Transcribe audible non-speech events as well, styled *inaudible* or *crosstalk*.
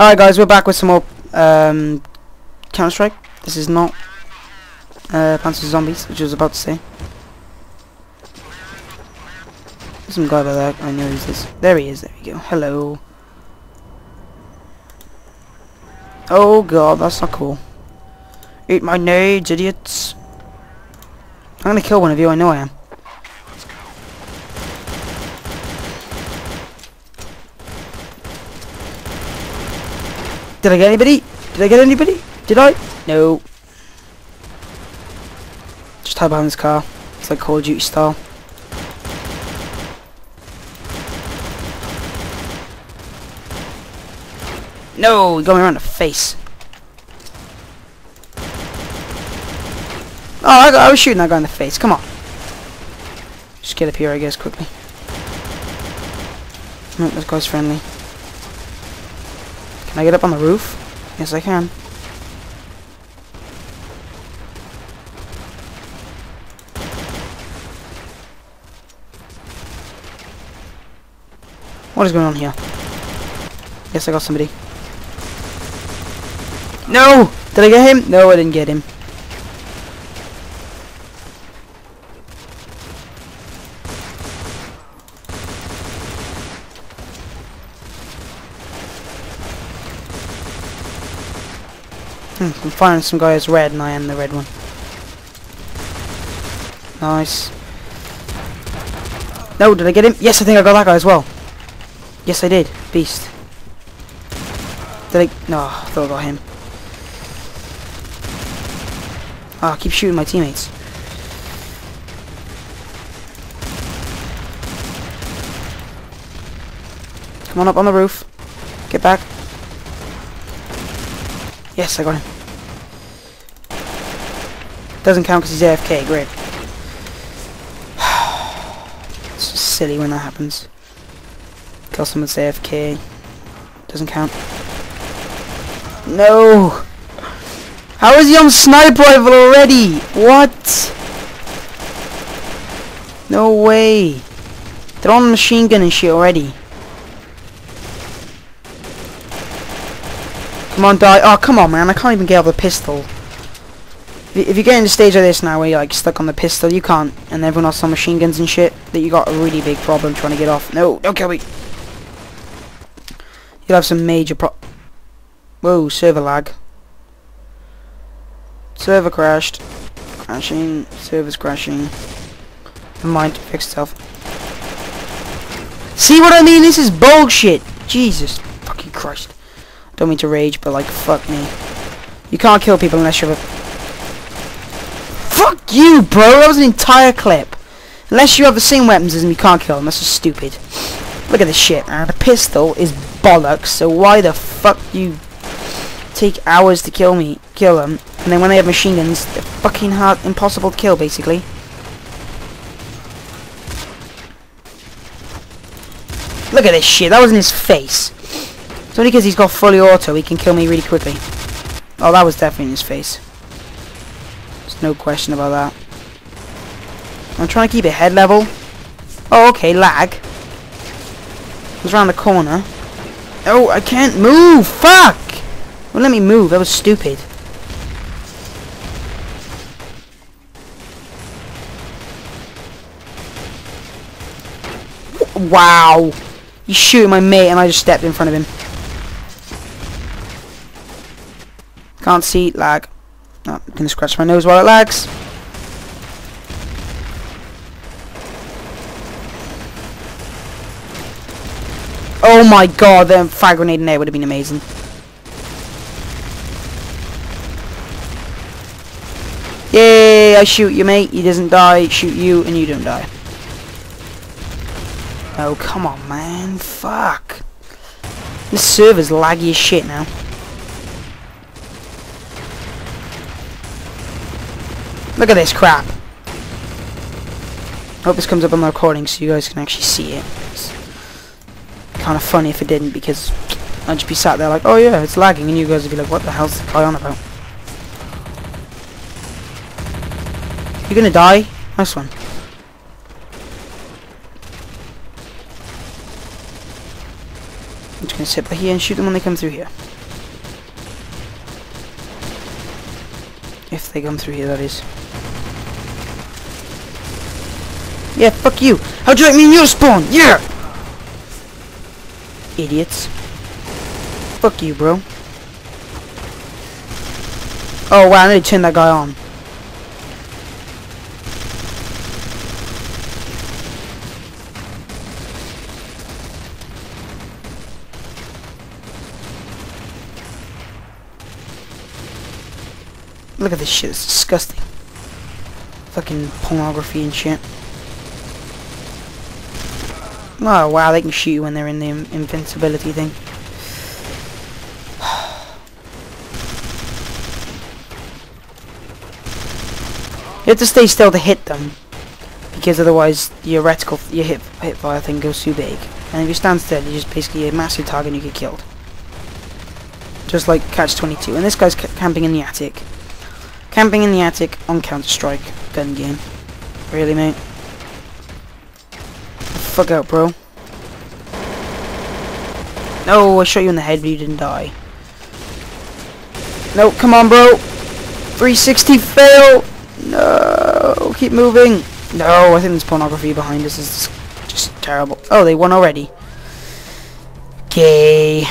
Alright guys, we're back with some more um, Counter-Strike. This is not uh, vs Zombies, which I was about to say. There's some guy by there, I know who's this. There he is, there we go. Hello. Oh god, that's not cool. Eat my nades, idiots. I'm gonna kill one of you, I know I am. Did I get anybody? Did I get anybody? Did I? No. Just hide behind this car. It's like Call of Duty style. No, going around the face. Oh, I, I was shooting that guy in the face. Come on. Just get up here, I guess, quickly. Oh, this guy's friendly. Can I get up on the roof? Yes, I can. What is going on here? Yes, I got somebody. No! Did I get him? No, I didn't get him. Hmm, I'm finding some guy who's red and I am the red one. Nice. No, did I get him? Yes, I think I got that guy as well. Yes, I did. Beast. Did I? No, I thought I got him. Ah, oh, keep shooting my teammates. Come on up on the roof. Get back. Yes, I got him. Doesn't count because he's AFK, great. *sighs* it's silly when that happens. Kill someone's AFK. Doesn't count. No! How is he on sniper rifle already? What? No way. They're on machine gun and shit already. Come on, die. Oh, come on, man. I can't even get off the pistol. If you get in a stage like this now where you're like stuck on the pistol, you can't. And everyone else on machine guns and shit, that you got a really big problem trying to get off. No, don't kill me. You'll have some major pro... Whoa, server lag. Server crashed. Crashing. Server's crashing. Never mind, fix itself. See what I mean? This is bullshit. Jesus fucking Christ. Don't mean to rage, but like, fuck me. You can't kill people unless you have a... Fuck you, bro! That was an entire clip. Unless you have the same weapons as me, you can't kill them. That's just stupid. Look at this shit, man. The pistol is bollocks, so why the fuck you take hours to kill me, kill them, and then when they have machine guns, they're fucking hard, impossible to kill, basically. Look at this shit. That was in his face. It's only because he's got fully auto he can kill me really quickly. Oh, that was definitely in his face. There's no question about that. I'm trying to keep it head level. Oh, okay, lag. He's around the corner. Oh, I can't move! Fuck! Well, let me move. That was stupid. Wow! He's shooting my mate and I just stepped in front of him. Can't see, lag. Oh, I'm gonna scratch my nose while it lags. Oh my god, the fire grenade in there would have been amazing. Yay, I shoot you mate, he doesn't die, shoot you and you don't die. Oh, come on man, fuck. This server's laggy as shit now. Look at this crap. Hope this comes up on the recording so you guys can actually see it. It's kind of funny if it didn't because I'd just be sat there like, oh yeah, it's lagging, and you guys would be like, what the hell's the guy on about? You're gonna die? Nice one. I'm just gonna sit by here and shoot them when they come through here. If they come through here, that is. Yeah, fuck you. How'd you let me in your spawn? Yeah! Idiots. Fuck you, bro. Oh, wow, I need to turn that guy on. Look at this shit, it's disgusting. Fucking pornography and shit. Oh wow, they can shoot you when they're in the invincibility thing. *sighs* you have to stay still to hit them. Because otherwise your reticle, your hip, hip fire thing goes too big. And if you stand still, you're just basically a massive target and you get killed. Just like Catch 22. And this guy's camping in the attic. Camping in the attic on Counter-Strike gun game. Really, mate? Fuck out, bro. No, I shot you in the head, but you didn't die. No, come on, bro. 360 fail. No, keep moving. No, I think there's pornography behind us. Is just terrible. Oh, they won already. Gay.